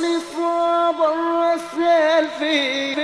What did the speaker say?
ونصاب الرسال في